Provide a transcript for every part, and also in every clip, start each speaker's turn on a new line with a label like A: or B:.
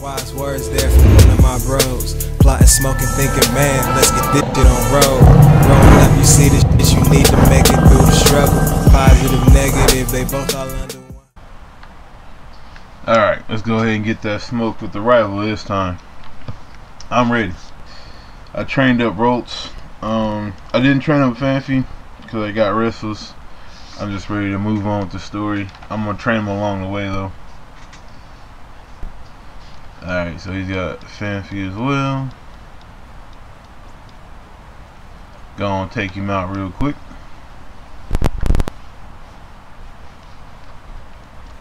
A: Wise words there from one of my bros. Plotting, smoking, thinking, man, let's get this shit on road. Growing up, you see the shit you need to make it through the struggle. Positive, negative, they both all under one.
B: Alright, let's go ahead and get that smoke with the rival this time. I'm ready. I trained up Rolts. Um, I didn't train up Phanpy because I got restless. I'm just ready to move on with the story. I'm going to train him along the way though. Alright, so he's got Phanpy as well. Gonna take him out real quick.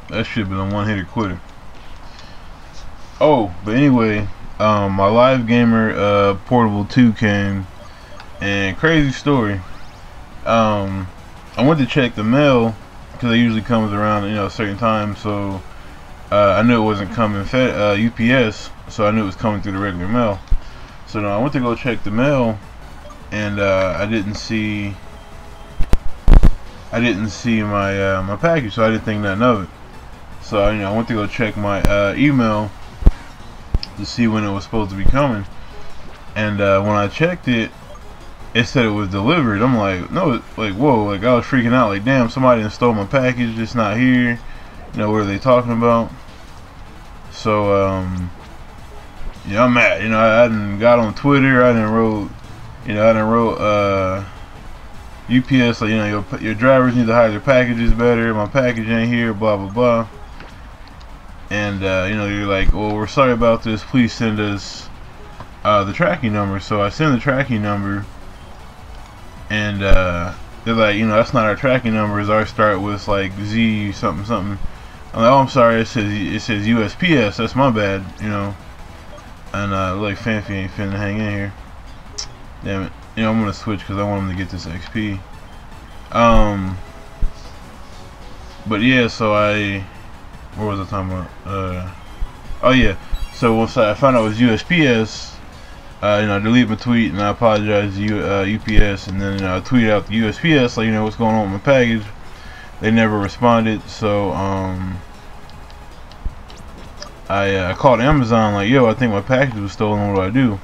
B: That should have been a one-hitter quitter. Oh, but anyway, um, my live gamer uh, portable 2 came, and crazy story. Um, I went to check the mail because it usually comes around you know a certain time, so uh, I knew it wasn't coming fed uh, UPS, so I knew it was coming through the regular mail. So now I went to go check the mail, and uh, I didn't see I didn't see my uh, my package, so I didn't think nothing of it. So you know, I went to go check my uh, email to see when it was supposed to be coming, and uh, when I checked it, it said it was delivered. I'm like, no, like whoa, like I was freaking out, like damn, somebody stole my package. It's not here. You know, what are they talking about? So um, yeah, I'm mad. You know, I, didn't got on Twitter. I didn't wrote, you know, I didn't wrote uh. UPS, like, you know, your, your drivers need to hide their packages better. My package ain't here, blah, blah, blah and uh, you know you're like well we're sorry about this please send us uh, the tracking number so I send the tracking number and uh, they're like you know that's not our tracking numbers ours start with like Z something something oh I'm sorry it says it says USPS that's my bad you know and uh, like Phanpy ain't finna hang in here damn it you know I'm gonna switch because I want him to get this XP um but yeah so I what was I talking about? Uh, oh yeah. So once I found out it was USPS, uh, you know, I deleted my tweet and I apologize to U, uh, UPS, and then you know, I tweeted out the USPS, like you know what's going on with my package. They never responded, so um, I uh, called Amazon like, yo, I think my package was stolen. What do I do?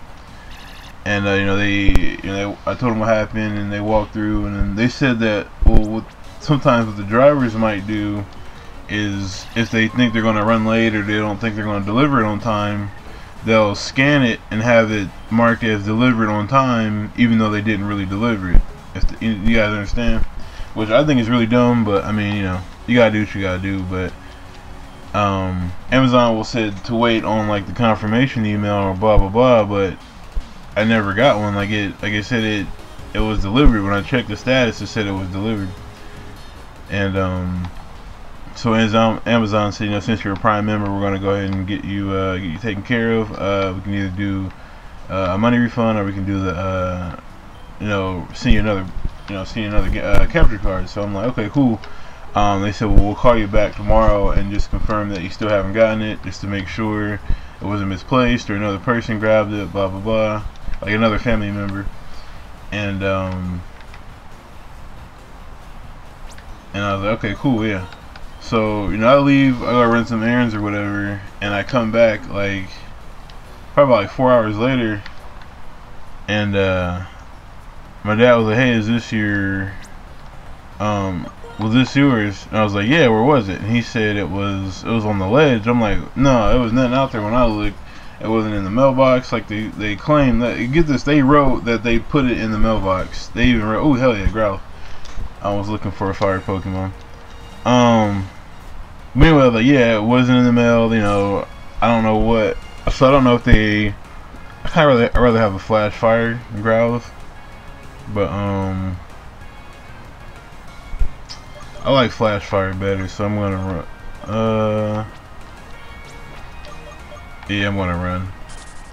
B: And uh, you know, they, you know, I told them what happened, and they walked through, and they said that, well, what sometimes what the drivers might do is if they think they're going to run late or they don't think they're going to deliver it on time, they'll scan it and have it marked as delivered on time, even though they didn't really deliver it. If the, you guys understand, which I think is really dumb, but I mean, you know, you gotta do what you gotta do. But um, Amazon will said to wait on like the confirmation email or blah blah blah, but I never got one. Like it, like I said, it it was delivered. When I checked the status, it said it was delivered, and um so Amazon, Amazon said, you know, since you're a Prime member, we're to go ahead and get you uh, get you taken care of. Uh, we can either do uh, a money refund or we can do the, uh, you know, send you another, you know, send you another uh, capture card. So I'm like, okay, cool. Um, they said, well, we'll call you back tomorrow and just confirm that you still haven't gotten it, just to make sure it wasn't misplaced or another person grabbed it, blah blah blah, like another family member. And um, and I was like, okay, cool, yeah. So, you know, I leave, I go run some errands or whatever, and I come back, like, probably like four hours later, and, uh, my dad was like, hey, is this your, um, was this yours? And I was like, yeah, where was it? And he said it was, it was on the ledge. I'm like, no, it was nothing out there when I looked. It wasn't in the mailbox, like they, they claim that, get this, they wrote that they put it in the mailbox. They even wrote, oh, hell yeah, growl. I was looking for a fire Pokemon. Um, Meanwhile, like, yeah, it wasn't in the mail. You know, I don't know what. So I don't know if they. I rather I rather have a flash fire growls, but um, I like flash fire better. So I'm gonna run. Uh, yeah, I'm gonna run.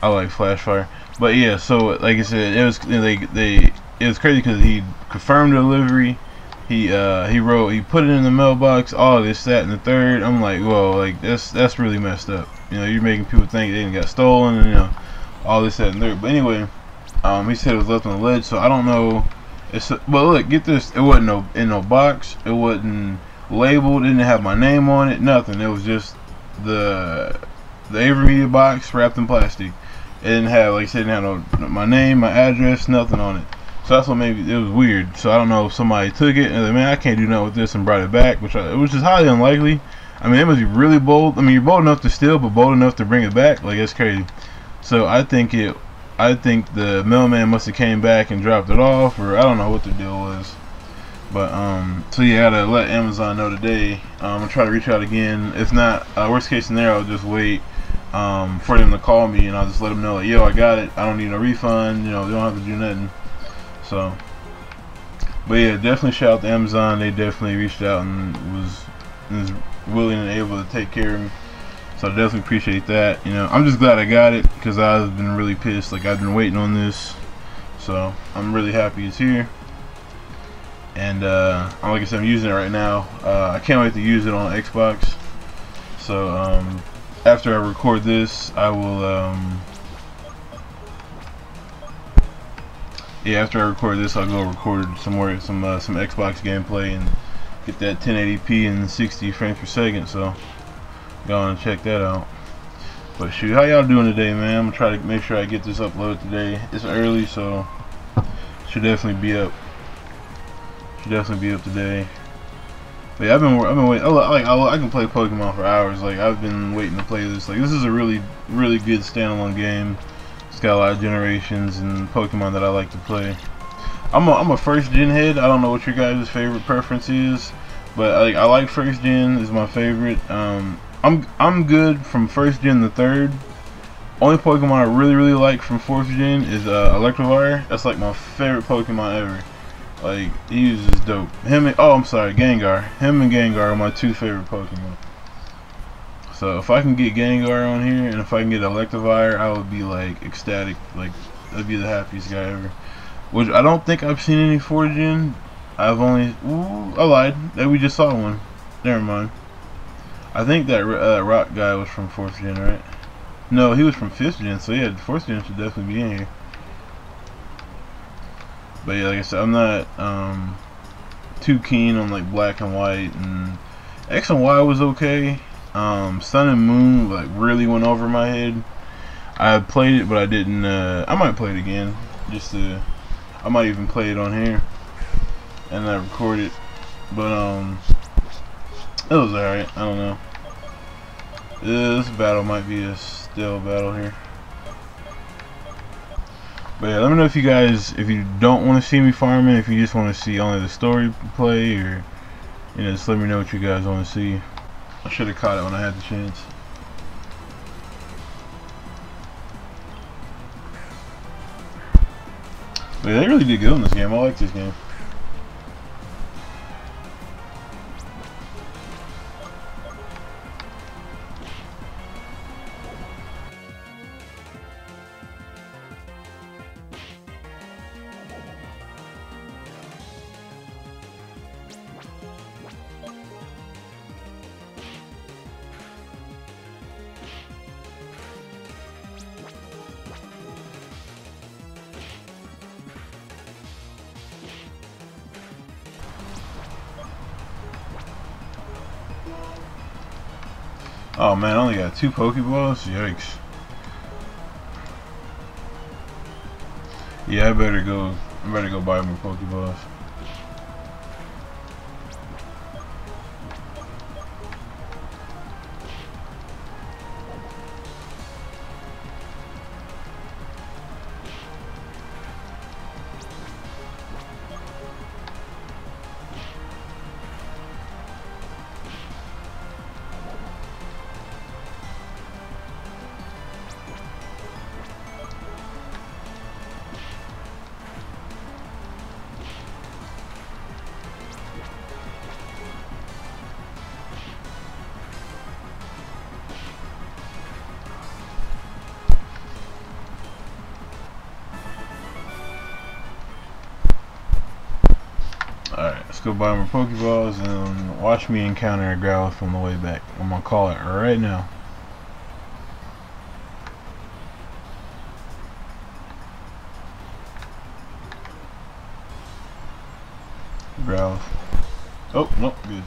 B: I like flash fire, but yeah. So like I said, it was they they it was crazy because he confirmed delivery he uh he wrote he put it in the mailbox all this that and the third i'm like whoa like that's that's really messed up you know you're making people think they got stolen and you know all this that and third but anyway um he said it was left on the ledge so i don't know it's well look get this it wasn't no in no box it wasn't labeled didn't have my name on it nothing it was just the the AVerMedia box wrapped in plastic. It didn't have, like I said, it didn't have no, my name, my address, nothing on it. So that's what maybe it was weird. So I don't know if somebody took it and like, man, I can't do nothing with this and brought it back, which I, which is highly unlikely. I mean, it must be really bold. I mean, you're bold enough to steal, but bold enough to bring it back. Like it's crazy. So I think it. I think the mailman must have came back and dropped it off, or I don't know what the deal was. But um, so yeah, I gotta let Amazon know today. Um, I'm gonna try to reach out again. If not, uh, worst case scenario, I'll just wait um, for them to call me, and I'll just let them know, like, yo, I got it. I don't need a refund. You know, they don't have to do nothing. So, but yeah, definitely shout out to Amazon. They definitely reached out and was was willing and able to take care of me. So I definitely appreciate that. You know, I'm just glad I got it because I've been really pissed. Like I've been waiting on this, so I'm really happy it's here and uh, like I said, I'm using it right now. Uh, I can't wait to use it on Xbox. So um, after I record this, I will. Um, yeah, after I record this, I'll go record some more some uh, some Xbox gameplay and get that 1080p and 60 frames per second. So go and check that out. But shoot, how y'all doing today, man? I'm gonna try to make sure I get this uploaded today. It's early, so should definitely be up should definitely be up today. But yeah, I've been I've been waiting. I, like I, I can play Pokemon for hours. Like I've been waiting to play this. Like this is a really really good standalone game. It's got a lot of generations and Pokemon that I like to play. I'm a, I'm a first gen head. I don't know what your guys' favorite preference is, but I like first gen is my favorite. Um, I'm I'm good from first gen to third. Only Pokemon I really really like from fourth gen is uh, Electivire. That's like my favorite Pokemon ever. Like, he is dope. Him and, oh, I'm sorry, Gengar. Him and Gengar are my two favorite Pokemon. So if I can get Gengar on here, and if I can get Electivire, I would be, like, ecstatic. Like, I'd be the happiest guy ever. Which, I don't think I've seen any 4th gen. I've only, ooh, I lied. That we just saw one. Never mind. I think that uh, rock guy was from 4th gen, right? No, he was from 5th gen, so yeah, 4th gen should definitely be in here. But yeah, like I said, I'm not um, too keen on like black and white and X and Y was okay. Um, Sun and Moon like really went over my head. I played it, but I didn't. Uh, I might play it again, just to. I might even play it on here, and I record it. But um, it was alright. I don't know. This battle might be a still battle here. But yeah, let me know if you guys, if you don't want to see me farming, if you just want to see only the story play, or, you know, just let me know what you guys want to see. I should have caught it when I had the chance. But yeah, they really did good in this game. I like this game. Oh man, I only got two Pokeballs? Yikes. Yeah, I better go I better go buy more Pokeballs. Alright, let's go buy more Pokeballs and watch me encounter a Growlithe on the way back. I'm gonna call it right now. Growlithe. Oh, nope, good.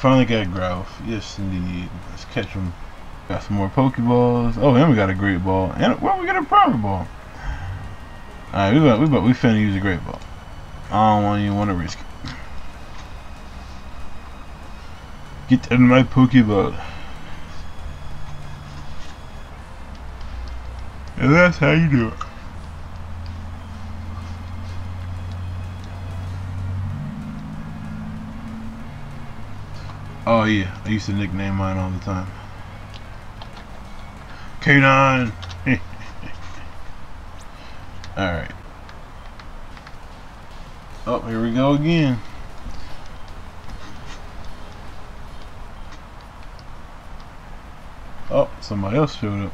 B: Finally got Growlithe. Yes, indeed. Let's catch him. Got some more Pokeballs. Oh, and we got a Great Ball. And, well, we got a Power Ball. Alright, we, got, we, got, we finna use a Great Ball. I don't want you want to risk it. Get in my Pokeball. And that's how you do it. Oh yeah, I used to nickname mine all the time. K9! Alright. Oh, here we go again. Oh, somebody else showed up.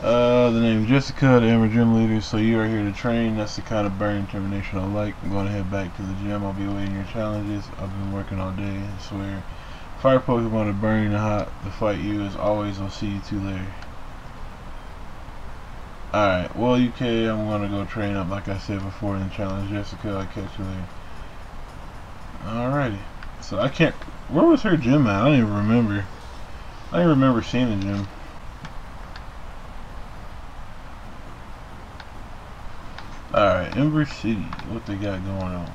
B: Uh, Uh, the name Jessica, the Amber Gym Leader. So you are here to train. That's the kind of burn determination I like. I'm going to head back to the gym. I'll be awaiting your challenges. I've been working all day. I swear. Fire Pokemon are burning hot to fight you. As always, I'll see you two later. Alright, well UK, I'm gonna go train up like I said before in challenge. Jessica, I'll catch you later. Alrighty. So I can't where was her gym at? I don't even remember. I don't even remember seeing the gym. Alright, Ember City. What they got going on?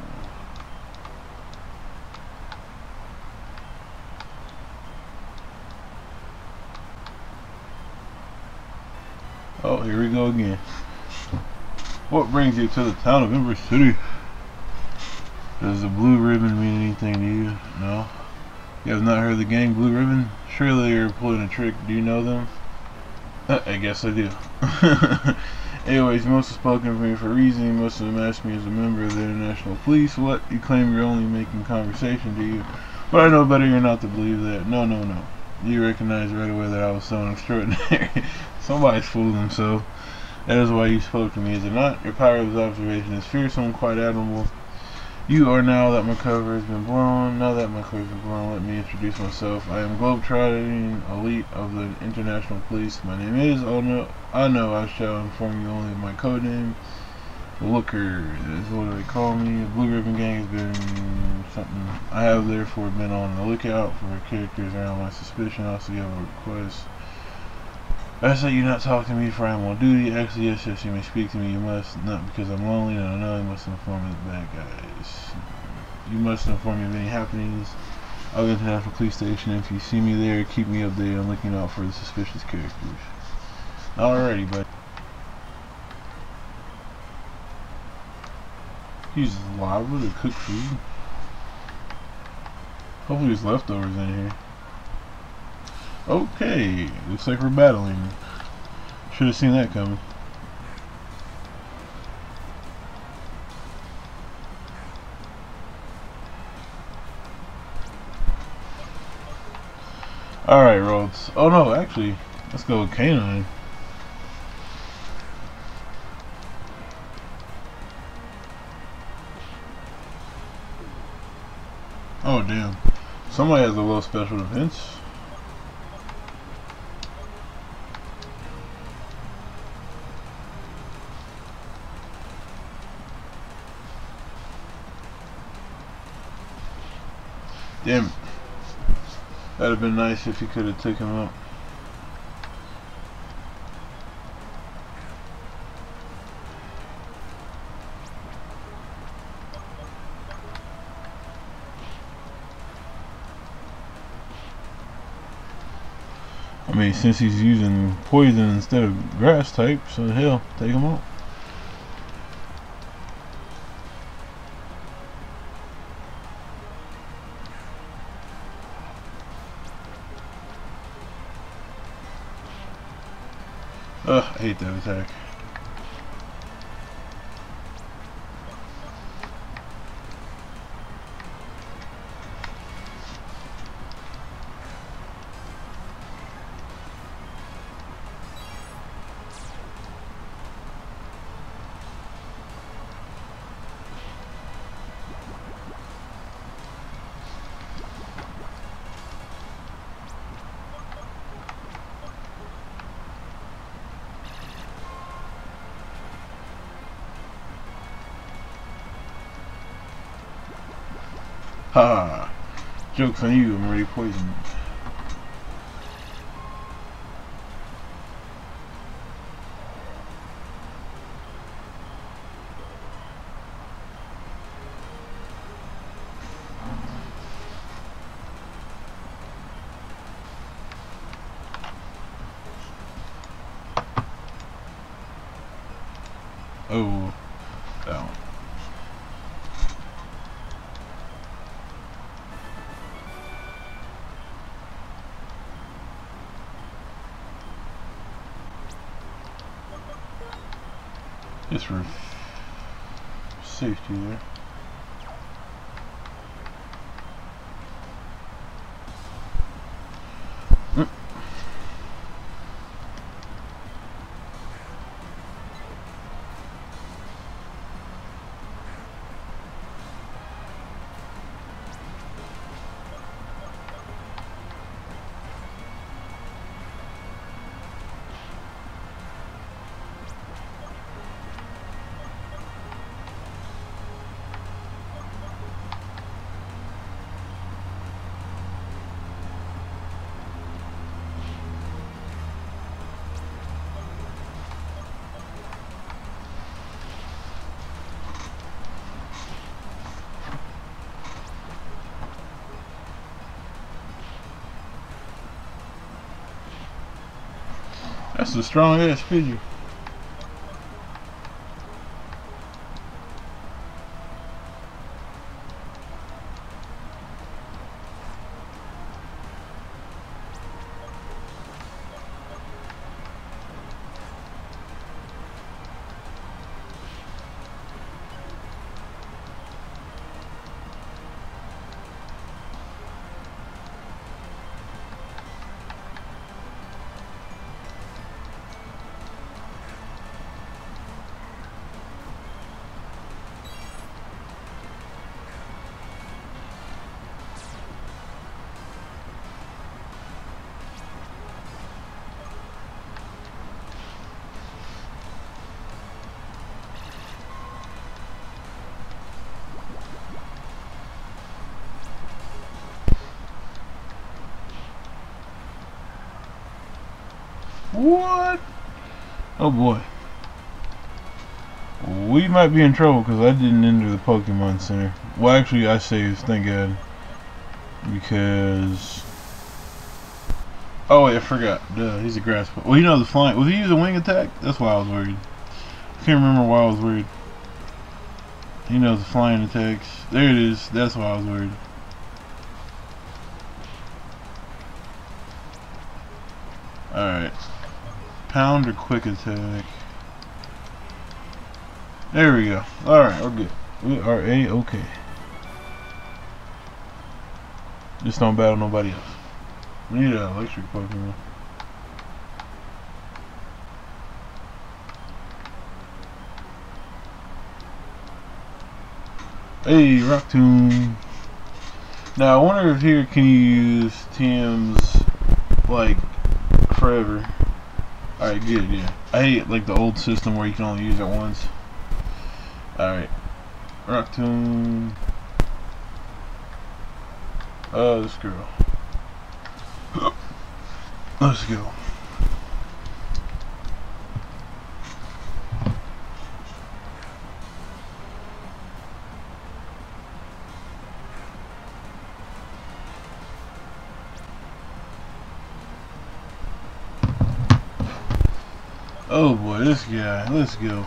B: Oh, here we go again. What brings you to the town of Ember City? Does the blue ribbon mean anything to you? No? You have not heard of the gang Blue Ribbon? Surely you're pulling a trick. Do you know them? I guess I do. Anyways, most have spoken for me for a reason. Most of them asked me as a member of the international police. What? You claim you're only making conversation, do you? But I know better you're not to believe that. No, no, no. You recognize right away that I was someone extraordinary. Somebody's fooled himself. That is why you spoke to me, is it not? Your power of observation is fearsome, quite admirable. You are now that my cover has been blown. Now that my cover has been blown, let me introduce myself. I am Globetrotting Elite of the International Police. My name is, oh no, I know I shall inform you only of my code name. Looker is what they call me. The Blue Ribbon Gang has been something. I have therefore been on the lookout for characters around my suspicion. I Also, have a request. I say you not talk to me for I am on duty. Actually, yes, yes, you may speak to me. You must not because I'm lonely and I know you must inform the bad guys. You must inform me of any happenings. I'll go to the National Police Station. If you see me there, keep me updated. I'm looking out for the suspicious characters. Alrighty, bud. Use lava to cook food. Hopefully there's leftovers in here. Okay, looks like we're battling. Should have seen that coming. Alright, Rhodes. Oh no, actually, let's go with Canine. Oh damn. Somebody has a little special defense. Damn. That'd have been nice if you could have took him out. I mean, since he's using poison instead of grass type, so hell, take him out. I hate that attack. Ha! Joke's on you, I'm already poisoned. Just for safety there. That's a strong ass figure. What? Oh boy. We might be in trouble because I didn't enter the Pokemon Center. Well, actually, I saved, thank God. Because... Oh, wait, I forgot. Duh, he's a grass. Well, you know the flying... Was he using wing attack? That's why I was worried. I can't remember why I was worried. He knows the flying attacks. There it is. That's why I was worried. Alright. Pound or quick attack? There we go. Alright, we're good. We are A-okay. Just don't battle nobody else. We need an electric Pokemon. Hey, Rock Tomb. Now, I wonder if here can use TMs, like, forever. Alright, good, yeah. I hate, like, the old system where you can only use it once. Alright. Rock. Oh, this girl. Let's go. Oh boy, this go.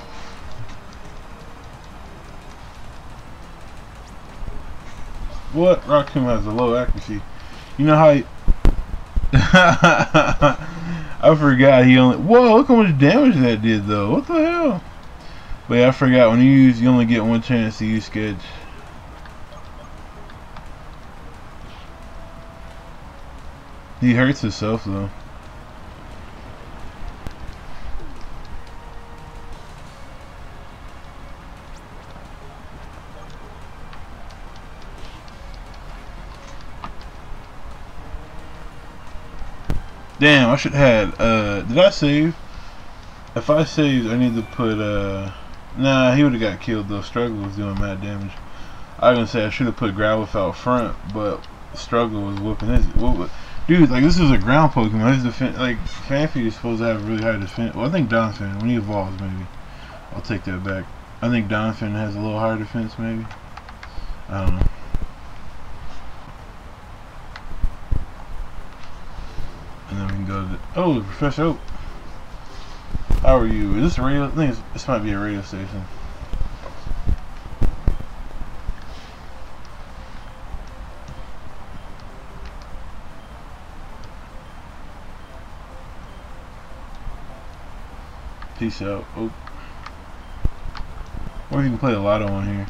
B: What? Raccoon has a low accuracy. You know how he... I forgot he only... Whoa, look how much damage that did, though. What the hell? But yeah, I forgot. When you use, you only get one chance to use Sketch. He hurts himself, though. Damn, I should have had, uh, did I save? If I saved, I need to put, uh, nah, he would have got killed though. Struggle was doing mad damage. I was gonna say I should have put Growlithe out front, but Struggle was whooping his. Dude, like this is a ground Pokemon. His defense, like Phanpy is supposed to have really high defense. Well, I think Donphan when he evolves, maybe. I'll take that back. I think Donphan has a little higher defense, maybe. I don't know. And then we can go to oh, Professor Oak. How are you? Is this a radio? I think this might be a radio station. Peace out. Oh. Or you can play a lotto on here.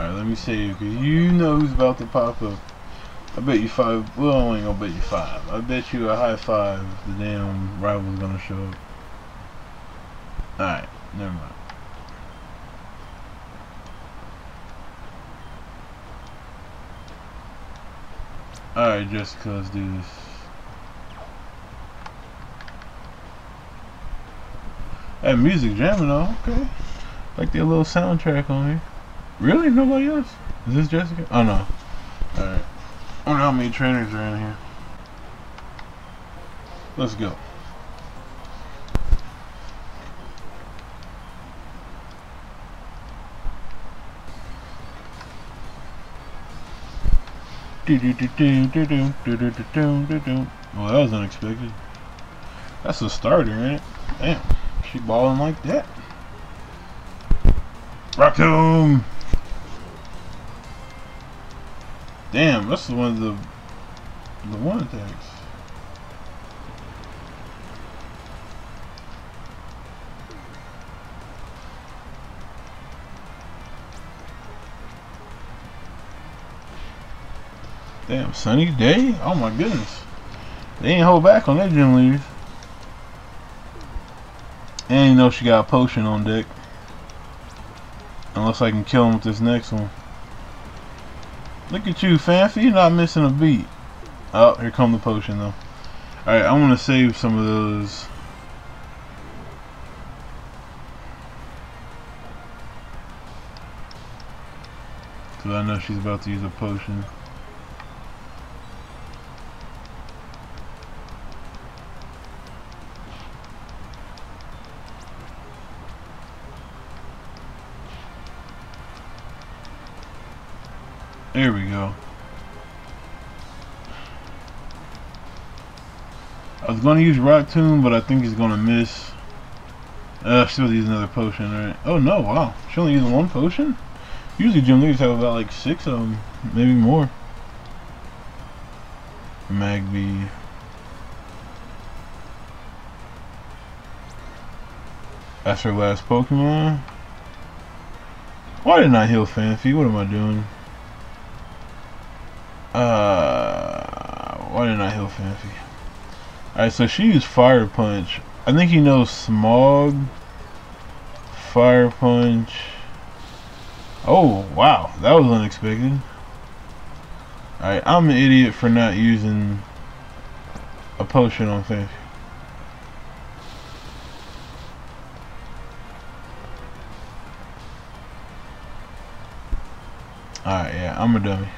B: Alright, let me save, because you know who's about to pop up. I bet you five, well, I ain't gonna bet you five. I bet you a high five the damn rival's gonna show up. Alright, never mind. Alright, Jessica, let's do this. That music jamming though, okay. Like the little soundtrack on here. Really? Nobody else? Is this Jessica? Oh no. Alright. I wonder how many trainers are in here. Let's go. Well, that was unexpected. That's a starter, ain't it? Damn. She balling like that. Rock! Damn, that's one of the the one attacks. Damn, sunny day? Oh my goodness. They ain't hold back on that gym leaders. And you know she got a potion on deck. Unless I can kill him with this next one. Look at you, Phanpy. You're not missing a beat. Oh, here come the potion, though. Alright, I want to save some of those. Because I know she's about to use a potion. There we go. I was going to use Rock Tomb, but I think he's going to miss. Uh, still use another potion, right? Oh no, wow. She only using one potion? Usually gym leaders have about like six of them, maybe more. Magby. That's her last Pokemon. Why didn't I heal Phanpy? What am I doing? Uh, why didn't I heal Phanpy? Alright, so she used Fire Punch. I think he knows Smog. Fire Punch. Oh, wow. That was unexpected. Alright, I'm an idiot for not using a potion on Phanpy. Alright, yeah, I'm a dummy.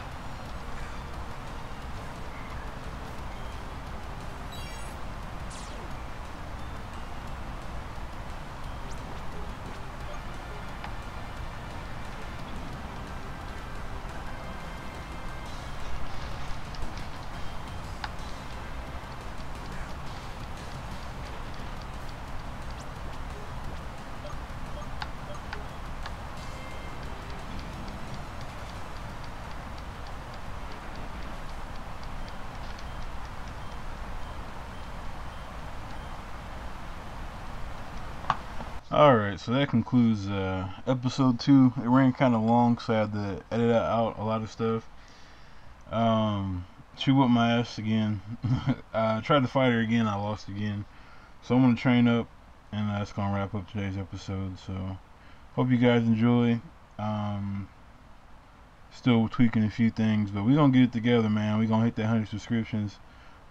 B: Alright, so that concludes uh, episode 2. It ran kind of long, so I had to edit out a lot of stuff. Um, she whooped my ass again. I tried to fight her again, I lost again. So I'm going to train up, and that's going to wrap up today's episode. So, hope you guys enjoy. Um, still tweaking a few things, but we're going to get it together, man. We're going to hit that 100 subscriptions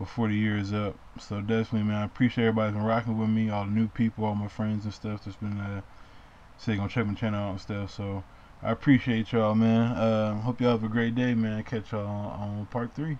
B: before the year is up. So definitely, man, I appreciate everybody's been rocking with me, all the new people, all my friends and stuff that's been uh, say gonna check my channel out and stuff. So I appreciate y'all, man. Um, hope y'all have a great day, man. Catch y'all on, on part three.